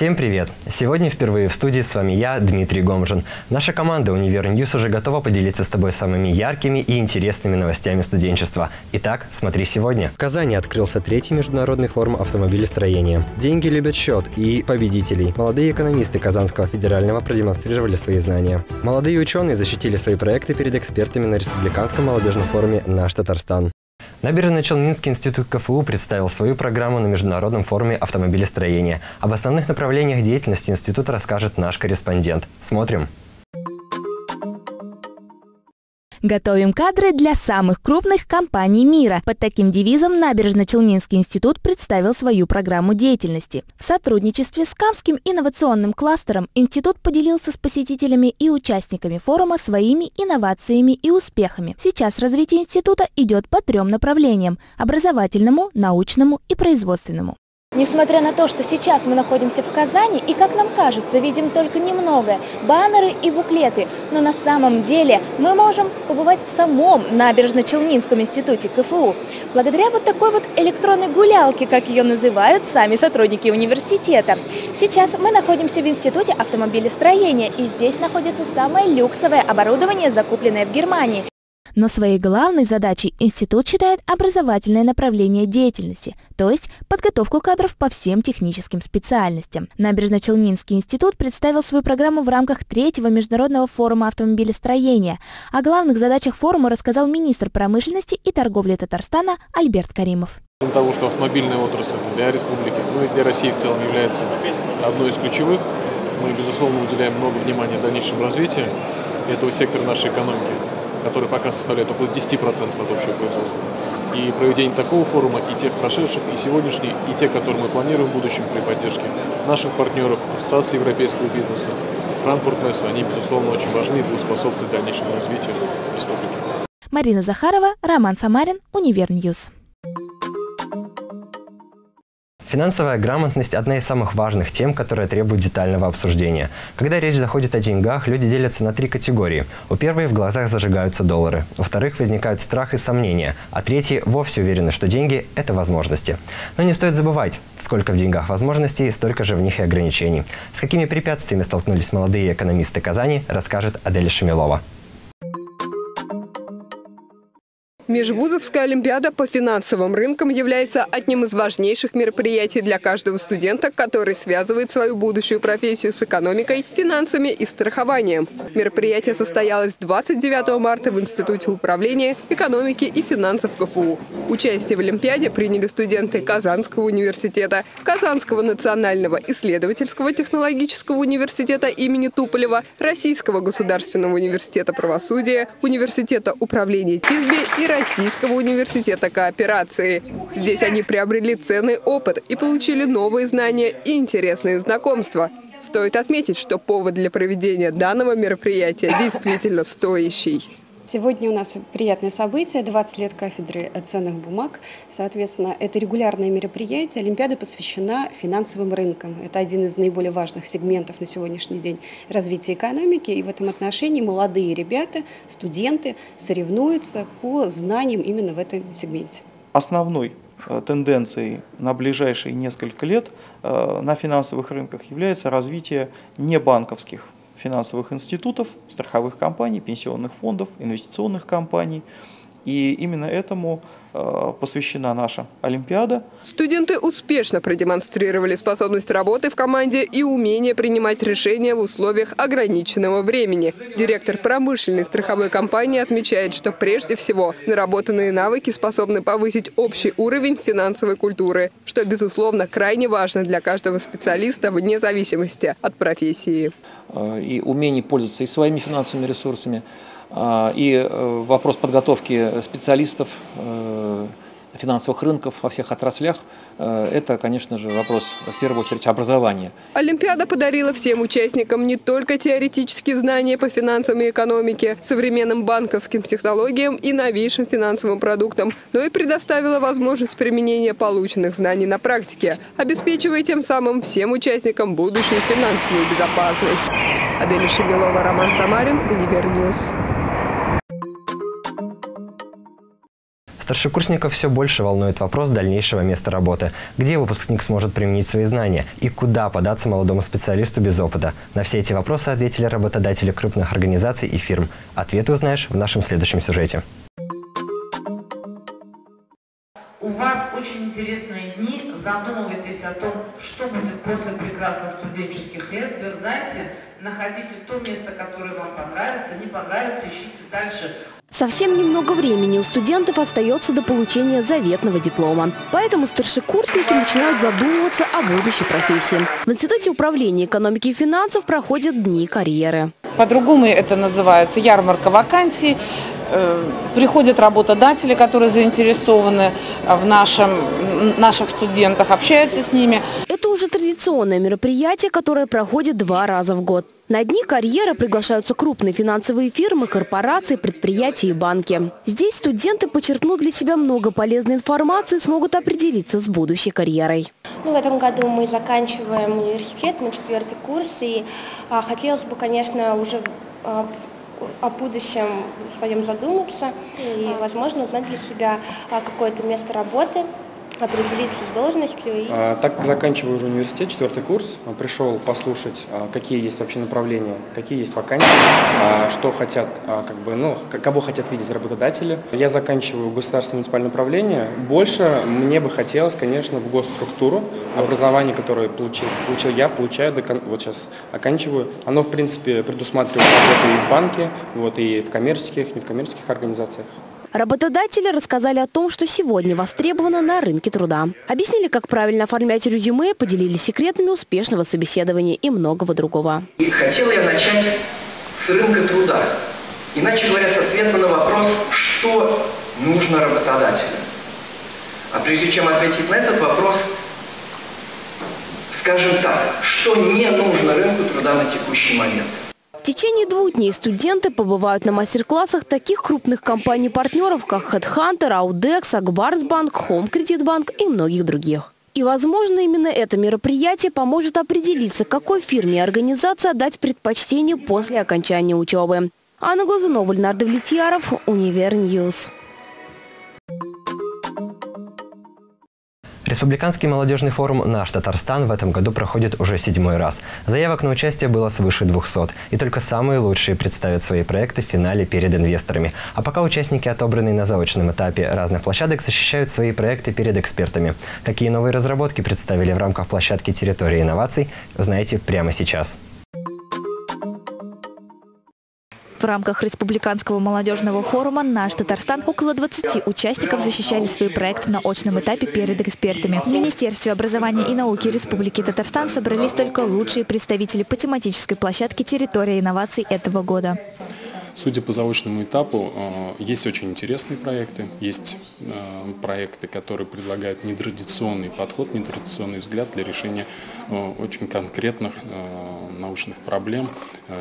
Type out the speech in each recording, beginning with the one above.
Всем привет! Сегодня впервые в студии с вами я, Дмитрий Гомжин. Наша команда «Универ News» уже готова поделиться с тобой самыми яркими и интересными новостями студенчества. Итак, смотри сегодня. В Казани открылся третий международный форум автомобилестроения. Деньги любят счет и победителей. Молодые экономисты Казанского федерального продемонстрировали свои знания. Молодые ученые защитили свои проекты перед экспертами на Республиканском молодежном форуме «Наш Татарстан». Набережно-Челнинский институт КФУ представил свою программу на Международном форуме автомобилестроения. Об основных направлениях деятельности института расскажет наш корреспондент. Смотрим. Готовим кадры для самых крупных компаний мира. Под таким девизом Набережно-Челнинский институт представил свою программу деятельности. В сотрудничестве с Камским инновационным кластером институт поделился с посетителями и участниками форума своими инновациями и успехами. Сейчас развитие института идет по трем направлениям – образовательному, научному и производственному. Несмотря на то, что сейчас мы находимся в Казани и, как нам кажется, видим только немного – баннеры и буклеты, но на самом деле мы можем побывать в самом Набережно-Челнинском институте КФУ. Благодаря вот такой вот электронной гулялке, как ее называют сами сотрудники университета. Сейчас мы находимся в институте автомобилестроения, и здесь находится самое люксовое оборудование, закупленное в Германии. Но своей главной задачей институт считает образовательное направление деятельности, то есть подготовку кадров по всем техническим специальностям. Набережно-Челнинский институт представил свою программу в рамках третьего международного форума автомобилестроения. О главных задачах форума рассказал министр промышленности и торговли Татарстана Альберт Каримов. Кроме того, что автомобильная отрасль для республики, ну и для России в целом является одной из ключевых, мы, безусловно, уделяем много внимания дальнейшему развитию этого сектора нашей экономики который пока составляет около 10% от общего производства. И проведение такого форума, и тех прошедших, и сегодняшних, и те, которые мы планируем в будущем при поддержке наших партнеров, Ассоциации европейского бизнеса, Франкфурт Мессе, они, безусловно, очень важны и будут способствовать дальнейшему развитию республики. Марина Захарова, Роман Самарин, Универ News. Финансовая грамотность – одна из самых важных тем, которая требует детального обсуждения. Когда речь заходит о деньгах, люди делятся на три категории. У первой в глазах зажигаются доллары, у вторых возникают страх и сомнения, а третьи вовсе уверены, что деньги – это возможности. Но не стоит забывать, сколько в деньгах возможностей, столько же в них и ограничений. С какими препятствиями столкнулись молодые экономисты Казани, расскажет Аделя Шемилова. Межвузовская олимпиада по финансовым рынкам является одним из важнейших мероприятий для каждого студента, который связывает свою будущую профессию с экономикой, финансами и страхованием. Мероприятие состоялось 29 марта в Институте управления, экономики и финансов КФУ. Участие в олимпиаде приняли студенты Казанского университета, Казанского национального исследовательского технологического университета имени Туполева, Российского государственного университета правосудия, Университета управления ТИСБИ и Российского Российского университета кооперации. Здесь они приобрели ценный опыт и получили новые знания и интересные знакомства. Стоит отметить, что повод для проведения данного мероприятия действительно стоящий. Сегодня у нас приятное событие, 20 лет кафедры ценных бумаг. Соответственно, это регулярное мероприятие. Олимпиада посвящена финансовым рынкам. Это один из наиболее важных сегментов на сегодняшний день развития экономики. И в этом отношении молодые ребята, студенты соревнуются по знаниям именно в этом сегменте. Основной э, тенденцией на ближайшие несколько лет э, на финансовых рынках является развитие небанковских финансовых институтов, страховых компаний, пенсионных фондов, инвестиционных компаний. И именно этому э, посвящена наша Олимпиада. Студенты успешно продемонстрировали способность работы в команде и умение принимать решения в условиях ограниченного времени. Директор промышленной страховой компании отмечает, что прежде всего наработанные навыки способны повысить общий уровень финансовой культуры, что, безусловно, крайне важно для каждого специалиста вне зависимости от профессии. Э, и умение пользоваться и своими финансовыми ресурсами, и э, вопрос подготовки специалистов финансовых рынков во всех отраслях, э, это, конечно же, вопрос в первую очередь образования. Олимпиада подарила всем участникам не только теоретические знания по финансам и экономике, современным банковским технологиям и новейшим финансовым продуктам, но и предоставила возможность применения полученных знаний на практике, обеспечивая тем самым всем участникам будущую финансовую безопасность. Аделя Шемилова, Роман Самарин, Универ News. Старшекурсников все больше волнует вопрос дальнейшего места работы. Где выпускник сможет применить свои знания? И куда податься молодому специалисту без опыта? На все эти вопросы ответили работодатели крупных организаций и фирм. Ответы узнаешь в нашем следующем сюжете. У вас очень интересные дни. Задумывайтесь о том, что будет после прекрасных студенческих лет. Дерзайте, находите то место, которое вам понравится. Не понравится, ищите дальше. Совсем немного времени у студентов остается до получения заветного диплома. Поэтому старшекурсники начинают задумываться о будущей профессии. В Институте управления экономики и финансов проходят дни карьеры. По-другому это называется ярмарка вакансий. Э, приходят работодатели, которые заинтересованы в нашем, наших студентах, общаются с ними. Это уже традиционное мероприятие, которое проходит два раза в год. На дни карьеры приглашаются крупные финансовые фирмы, корпорации, предприятия и банки. Здесь студенты, подчеркнут для себя много полезной информации, смогут определиться с будущей карьерой. Ну, в этом году мы заканчиваем университет, мы четвертый курс, и а, хотелось бы, конечно, уже а, о будущем своем задуматься и, возможно, узнать для себя а, какое-то место работы, определиться с должностью. И... А, так заканчиваю уже университет, четвертый курс, а, пришел послушать, а, какие есть вообще направления, какие есть вакансии, что хотят, как бы, ну, кого хотят видеть работодатели. Я заканчиваю государственное муниципальное управление. Больше мне бы хотелось, конечно, в госструктуру. Образование, которое получил, получил я, получаю, вот сейчас оканчиваю. Оно, в принципе, предусматривает работу и в банке, вот, и в коммерческих, не в коммерческих организациях. Работодатели рассказали о том, что сегодня востребовано на рынке труда. Объяснили, как правильно оформлять резюме, поделились секретами успешного собеседования и многого другого. И хотел я начать с рынка труда. Иначе говоря, с ответа на вопрос, что нужно работодателю. А прежде чем ответить на этот вопрос, скажем так, что не нужно рынку труда на текущий момент. В течение двух дней студенты побывают на мастер-классах таких крупных компаний-партнеров, как HeadHunter, Аудэкс, Акбарсбанк, Home Credit Bank и многих других. И, возможно, именно это мероприятие поможет определиться, какой фирме и организации отдать предпочтение после окончания учебы. Анна Глазунова, Леонард Влетьяров, Универ News. Республиканский молодежный форум «Наш Татарстан» в этом году проходит уже седьмой раз. Заявок на участие было свыше 200. И только самые лучшие представят свои проекты в финале перед инвесторами. А пока участники, отобранные на заочном этапе разных площадок, защищают свои проекты перед экспертами. Какие новые разработки представили в рамках площадки «Территория инноваций», узнаете прямо сейчас. В рамках Республиканского молодежного форума «Наш Татарстан» около 20 участников защищали свои проекты на очном этапе перед экспертами. В Министерстве образования и науки Республики Татарстан собрались только лучшие представители по тематической площадке «Территория инноваций» этого года. Судя по заочному этапу, э, есть очень интересные проекты, есть э, проекты, которые предлагают нетрадиционный подход, нетрадиционный взгляд для решения э, очень конкретных научных проблем,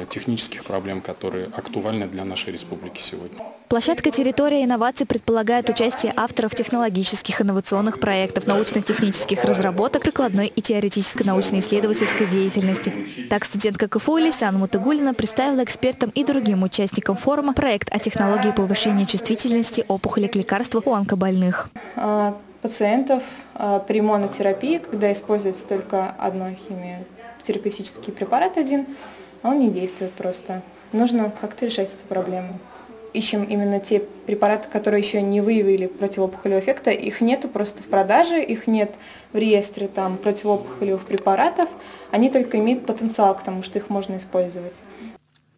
технических проблем, которые актуальны для нашей республики сегодня. Площадка «Территория инноваций» предполагает участие авторов технологических инновационных проектов, научно-технических разработок, прикладной и теоретической научно-исследовательской деятельности. Так студентка КФУ Лисан Мутыгулина представила экспертам и другим участникам форума проект о технологии повышения чувствительности опухоли к лекарству у онкобольных. А, пациентов а, при монотерапии, когда используется только одно химиотерапевтический препарат один, он не действует просто. Нужно как-то решать эту проблему ищем именно те препараты, которые еще не выявили противоопухолевого эффекта. Их нету просто в продаже, их нет в реестре там, противоопухолевых препаратов. Они только имеют потенциал к тому, что их можно использовать.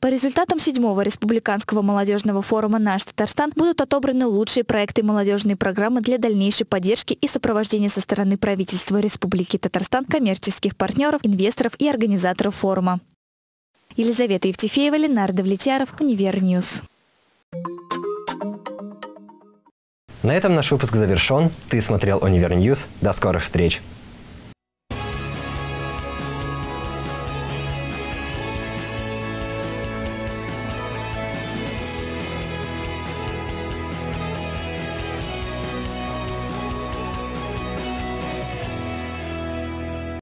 По результатам седьмого республиканского молодежного форума «Наш Татарстан» будут отобраны лучшие проекты молодежной программы для дальнейшей поддержки и сопровождения со стороны правительства Республики Татарстан, коммерческих партнеров, инвесторов и организаторов форума. Елизавета Евтефеева, Ленардо Влетьяров, Универ News. На этом наш выпуск завершен. Ты смотрел Универ До скорых встреч!